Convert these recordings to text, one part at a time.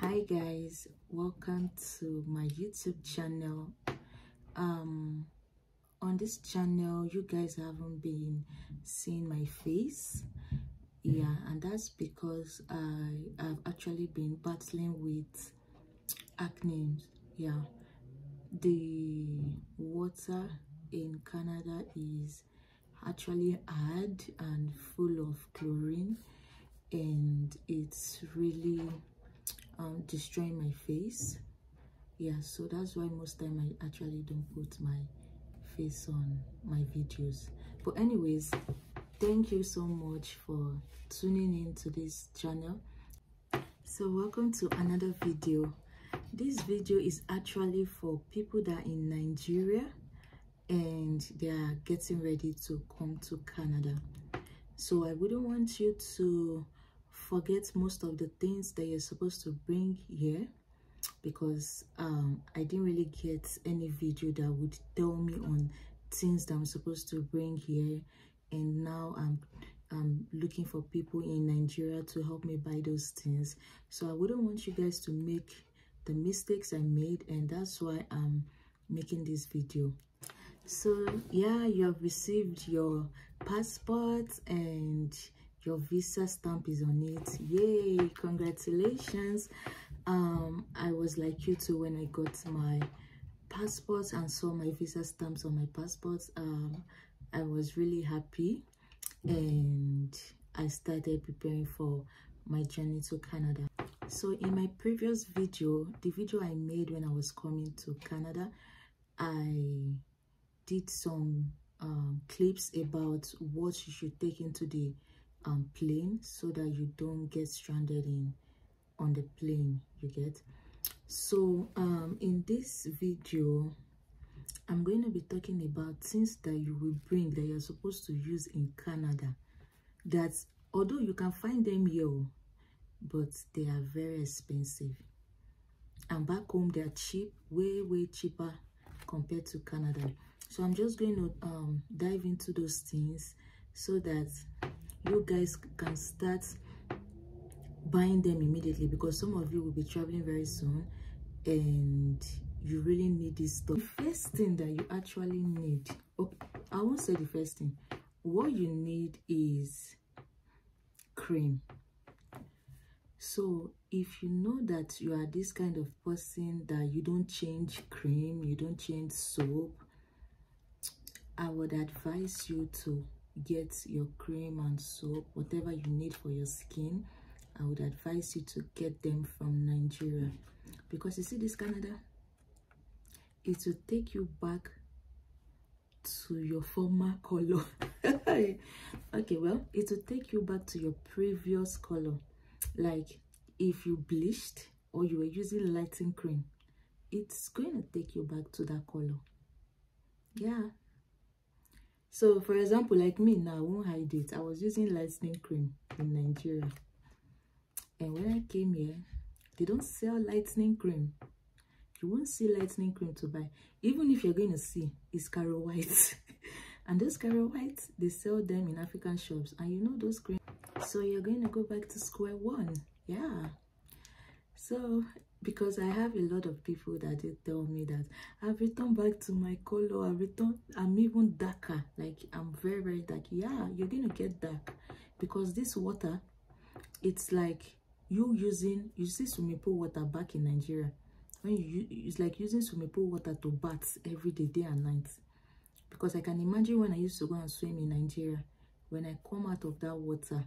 hi guys. Welcome to my youtube channel. Um on this channel you guys haven't been seeing my face. Yeah and that's because i have actually been battling with acne. Yeah. The water in canada is actually hard and full of chlorine and it's really um, destroying my face. Yeah so that's why most time i actually don't put my face on my videos. But anyways thank you so much for tuning in to this channel. So welcome to another video. This video is actually for people that are in nigeria and they are getting ready to come to canada. So i wouldn't want you to forget most of the things that you're supposed to bring here because um i didn't really get any video that would tell me on things that i'm supposed to bring here. And now i'm i'm looking for people in nigeria to help me buy those things. So i wouldn't want you guys to make the mistakes i made and that's why i'm making this video. So yeah you have received your passport and your visa stamp is on it. Yay congratulations. Um i was like you too when i got my passport and saw my visa stamps on my passport um i was really happy and i started preparing for my journey to canada. So in my previous video the video i made when i was coming to canada i did some um, clips about what you should take into the um, plane so that you don't get stranded in on the plane you get? So um, in this video i'm going to be talking about things that you will bring that you're supposed to use in canada. That although you can find them here but they are very expensive. And back home they are cheap way way cheaper compared to canada. So i'm just going to um, dive into those things so that you guys can start buying them immediately because some of you will be traveling very soon and you really need this stuff. The first thing that you actually need okay i won't say the first thing. What you need is cream. So if you know that you are this kind of person that you don't change cream you don't change soap i would advise you to get your cream and soap whatever you need for your skin i would advise you to get them from nigeria. Because you see this canada it will take you back to your former color. Okay well it will take you back to your previous color. Like if you bleached or you were using lighting cream it's going to take you back to that color. Yeah so for example like me now i won't hide it. I was using lightning cream in nigeria. And when i came here they don't sell lightning cream. You won't see lightning cream to buy. Even if you're going to see it's Caro White. And those Caro White they sell them in african shops. And you know those cream? So you're going to go back to square one. Yeah. So because I have a lot of people that they tell me that I've returned back to my color, I've returned, I'm even darker, like I'm very, very dark. Yeah, you're to get dark because this water, it's like you using, you see swimming pool water back in Nigeria. When you, it's like using swimming pool water to bath every day, day and night. Because I can imagine when I used to go and swim in Nigeria, when I come out of that water,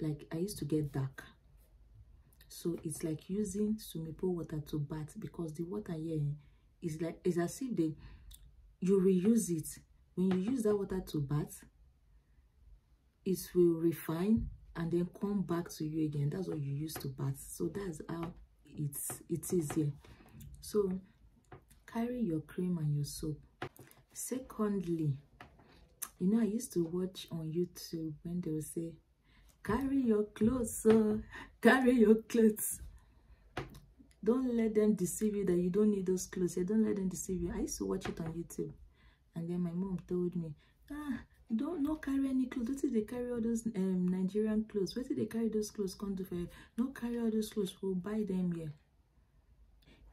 like I used to get dark so it's like using pool water to bath because the water here is like it's as if they you reuse it. When you use that water to bath it will refine and then come back to you again. That's what you use to bath. So that's how it's it is here. So carry your cream and your soap. Secondly you know i used to watch on youtube when they will say carry your clothes sir. Carry your clothes. Don't let them deceive you that you don't need those clothes. Yeah, don't let them deceive you. I used to watch it on youtube. And then my mom told me ah don't not carry any clothes. Wetin they carry all those um nigerian clothes? Wetin they carry those clothes come to for you no carry all those clothes. We'll buy them here.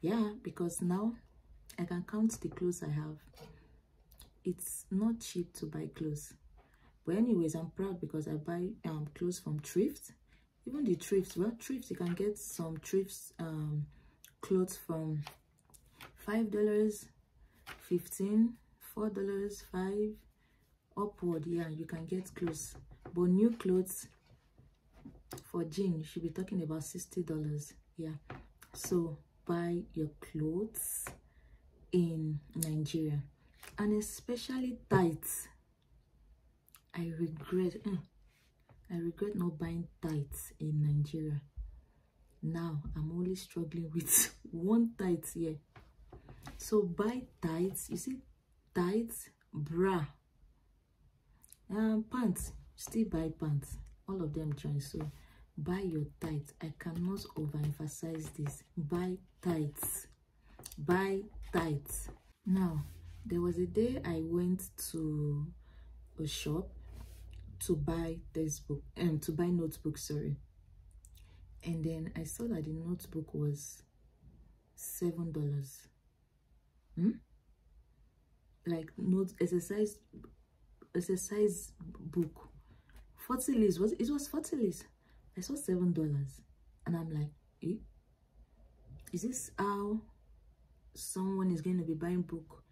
Yeah because now i can count the clothes i have. It's not cheap to buy clothes but anyways i'm proud because i buy um clothes from thrift. Even the thrift well thrift you can get some thrifts um clothes from five dollars 15 four dollars five upward yeah you can get clothes. But new clothes for jean you should be talking about 60 dollars yeah. So buy your clothes in nigeria. And especially tights i regret mm, i regret not buying tights in nigeria. Now i'm only struggling with one tight here. So buy tights you see tights bra um pants still buy pants all of them join. So buy your tights. I cannot overemphasize this. Buy tights buy tights. Now there was a day i went to a shop to buy textbook and um, to buy notebook sorry. And then i saw that the notebook was seven dollars. Hmm? like note exercise exercise book. 40 leaves was it was 40 leaves. I saw seven dollars. And i'm like eh? is this how someone is going to be buying book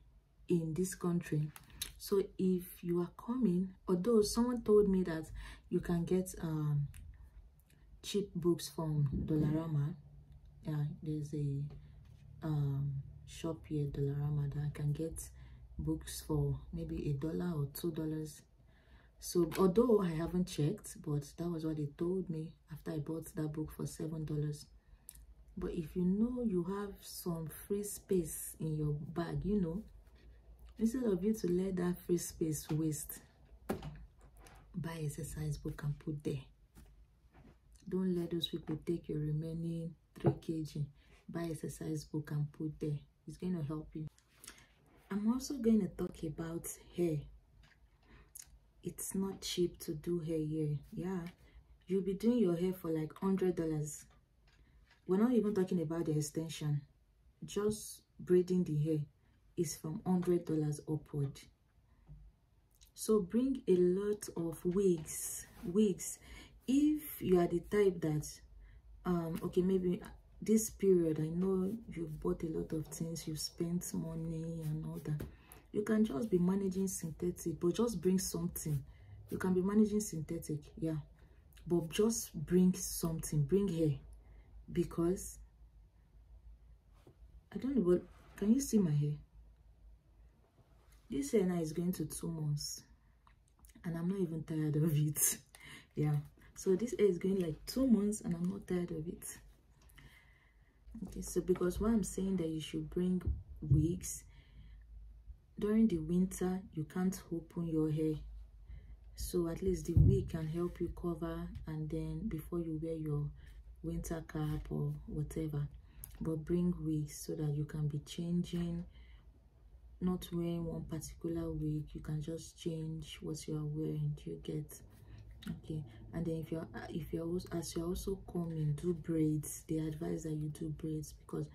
in this country. So if you are coming although someone told me that you can get um cheap books from dollarama yeah there's a um shop here dollarama that i can get books for maybe a dollar or two dollars. So although i haven't checked but that was what they told me after i bought that book for seven dollars. But if you know you have some free space in your bag you know instead of you to let that free space waste buy exercise book and put there. Don't let those people take your remaining 3 kg buy exercise book and put there. It's going to help you. I'm also going to talk about hair. It's not cheap to do hair here. Yeah. You'll be doing your hair for like hundred dollars. We're not even talking about the extension. Just braiding the hair is from hundred dollars upward. So bring a lot of wigs wigs. If you are the type that um okay maybe this period i know you've bought a lot of things you've spent money and all that. You can just be managing synthetic but just bring something. You can be managing synthetic yeah. But just bring something bring hair. Because i don't know but can you see my hair this hair is going to two months and i'm not even tired of it. Yeah. So this hair is going like two months and i'm not tired of it. Okay so because why i'm saying that you should bring wigs during the winter you can't open your hair. So at least the wig can help you cover and then before you wear your winter cap or whatever but bring wigs so that you can be changing not wearing one particular wig. You can just change what you are wearing. You get? Okay. And then if you're if you're also as you're also coming do braids. They advise that you do braids because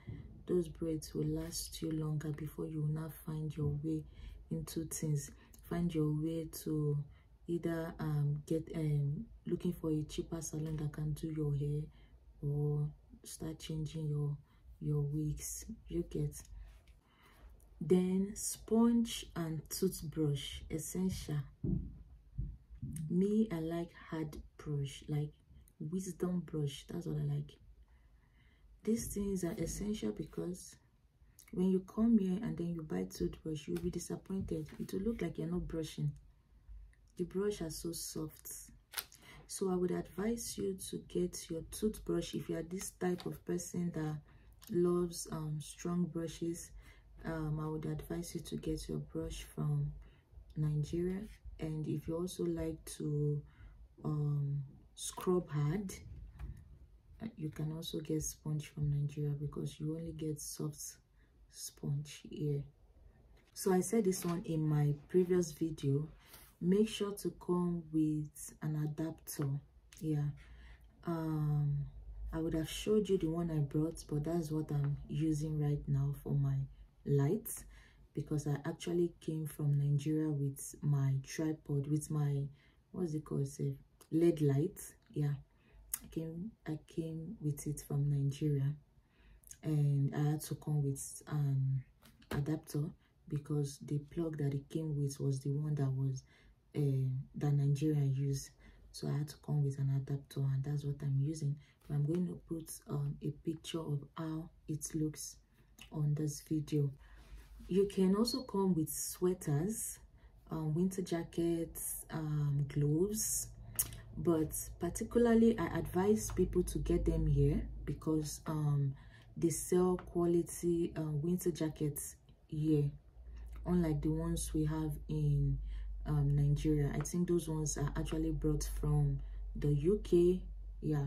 those braids will last you longer before you will not find your way into things. Find your way to either um get um looking for a cheaper salon that can do your hair or start changing your your wigs. You get then sponge and toothbrush essential. Me i like hard brush like wisdom brush that's what i like. These things are essential because when you come here and then you buy toothbrush you'll be disappointed. It will look like you're not brushing. The brush are so soft. So i would advise you to get your toothbrush if you are this type of person that loves um strong brushes um i would advise you to get your brush from nigeria. And if you also like to um scrub hard you can also get sponge from nigeria because you only get soft sponge here. So i said this one in my previous video. Make sure to come with an adapter. Yeah. Um i would have showed you the one i brought but that's what i'm using right now for my lights because i actually came from nigeria with my tripod with my what's it called say led light yeah. I came i came with it from nigeria and i had to come with an adapter because the plug that it came with was the one that was uh, that nigeria used so i had to come with an adapter and that's what i'm using. But i'm going to put um, a picture of how it looks on this video. You can also come with sweaters um, winter jackets um, gloves but particularly i advise people to get them here because um, they sell quality uh, winter jackets here unlike the ones we have in um, nigeria. I think those ones are actually brought from the uk yeah.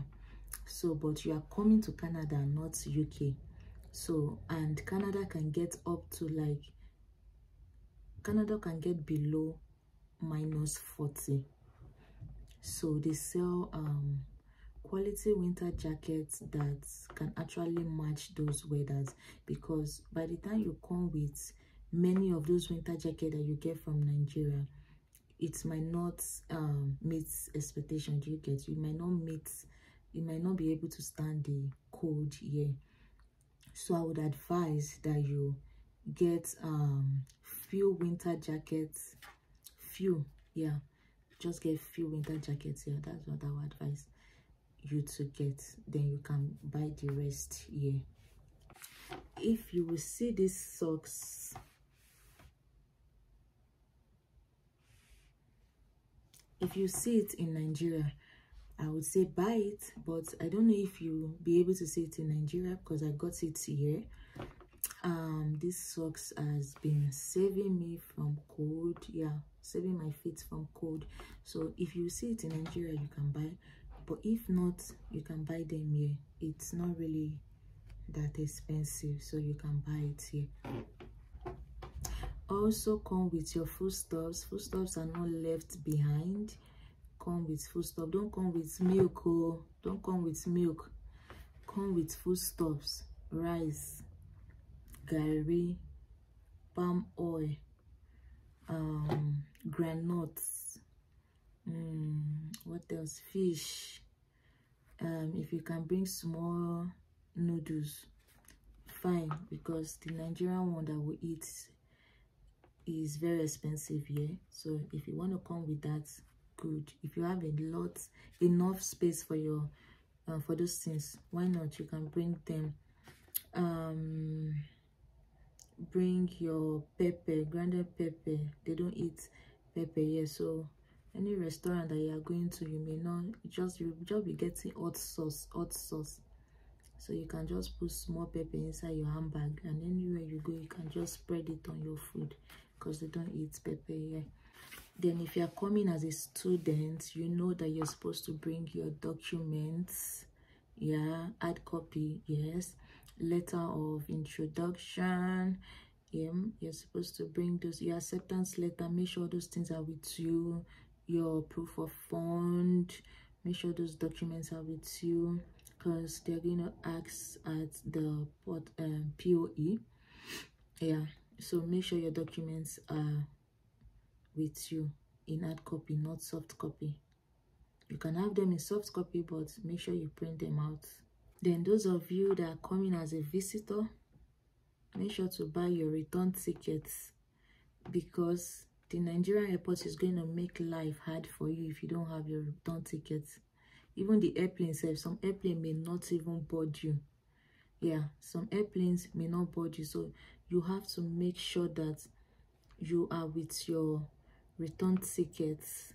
So but you are coming to canada not uk so and canada can get up to like canada can get below minus 40 so they sell um quality winter jackets that can actually match those weathers because by the time you come with many of those winter jackets that you get from nigeria it might not um meet expectations you get? You might not meet you might not be able to stand the cold here so i would advise that you get um few winter jackets. Few yeah. Just get few winter jackets here that's what i would advise you to get. Then you can buy the rest here. If you will see these socks if you see it in nigeria i would say buy it but i don't know if you will be able to see it in nigeria because i got it here. Um this socks has been saving me from cold. Yeah saving my feet from cold. So if you see it in nigeria you can buy. But if not you can buy them here. It's not really that expensive so you can buy it here. Also come with your foodstuffs foodstuffs are not left behind come with foodstuff don't come with milk oh. Don't come with milk. Come with foodstuffs rice gari palm oil um granuts mm, what else? Fish. Um if you can bring small noodles fine because the nigerian one that we eat is very expensive here. So if you want to come with that good. If you have a lot enough space for your uh, for those things why not? You can bring them um bring your pepper grounded pepper. They don't eat pepper here so any restaurant that you are going to you may not just you just be getting hot sauce hot sauce. So you can just put small pepper inside your handbag and anywhere you go you can just spread it on your food because they don't eat pepper here then if you're coming as a student you know that you're supposed to bring your documents. Yeah hard copy yes. Letter of introduction. Yeah you're supposed to bring those your acceptance letter. Make sure those things are with you. Your proof of fund. Make sure those documents are with you. Because they're to ask at the port um, poe yeah so make sure your documents are with you in hard copy not soft copy. You can have them in soft copy but make sure you print them out. Then those of you that are coming as a visitor make sure to buy your return tickets because the nigerian airport is going to make life hard for you if you don't have your return tickets. Even the airplane itself some airplane may not even board you. Yeah some airplanes may not board you. So you have to make sure that you are with your return tickets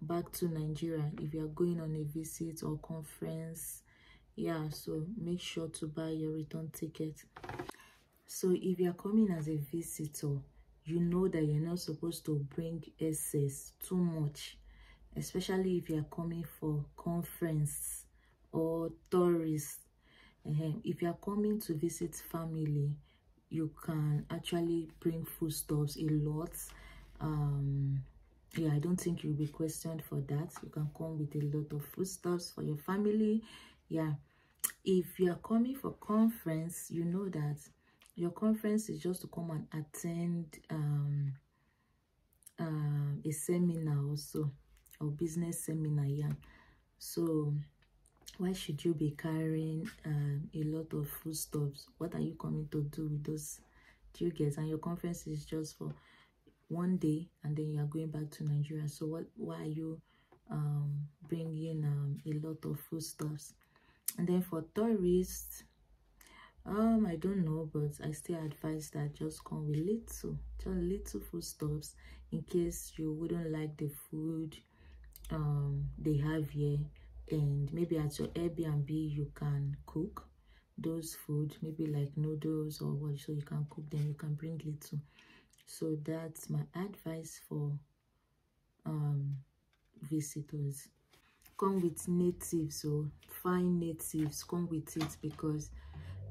back to nigeria if you are going on a visit or conference. Yeah so make sure to buy your return ticket. So if you're coming as a visitor you know that you're not supposed to bring excess too much especially if you're coming for conference or tourists if you're coming to visit family you can actually bring foodstuffs a lot um yeah i don't think you'll be questioned for that. You can come with a lot of foodstuffs for your family. Yeah. If you are coming for conference you know that your conference is just to come and attend um uh, a seminar also or business seminar yeah. So why should you be carrying um, a lot of foodstuffs? What are you coming to do with those? Do you get? And your conference is just for one day and then you are going back to nigeria. So what why are you um bringing um a lot of foodstuffs? And then for tourists um i don't know but i still advise that just come with little just little foodstuffs in case you wouldn't like the food um they have here. And maybe at your airbnb you can cook those food maybe like noodles or what so you can cook them you can bring little so that's my advice for um visitors. Come with natives so find natives come with it because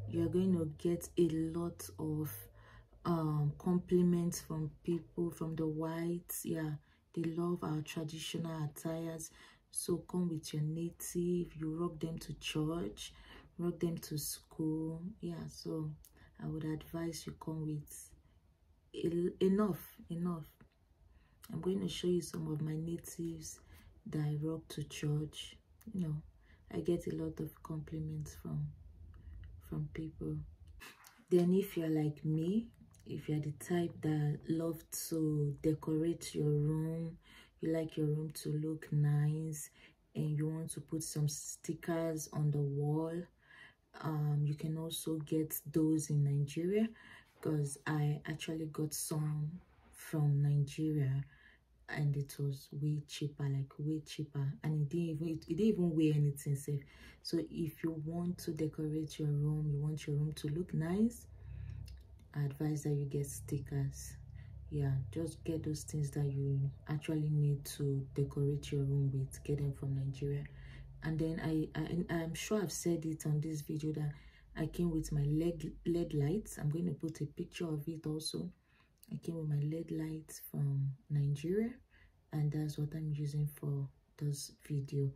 you're going to get a lot of um compliments from people from the whites. Yeah they love our traditional attires. So come with your native you rock them to church rock them to school. Yeah so i would advise you come with enough enough. I'm going to show you some of my natives that i rock to church. You know i get a lot of compliments from from people. Then if you're like me if you're the type that love to decorate your room you like your room to look nice and you want to put some stickers on the wall um you can also get those in nigeria because i actually got some from nigeria and it was way cheaper like way cheaper and it didn't even it, it didn't even weigh anything safe so if you want to decorate your room you want your room to look nice i advise that you get stickers. Yeah just get those things that you actually need to decorate your room with get them from nigeria. And then i, I i'm sure i've said it on this video that i came with my led led lights. I'm going to put a picture of it also. I came with my led lights from nigeria and that's what i'm using for this video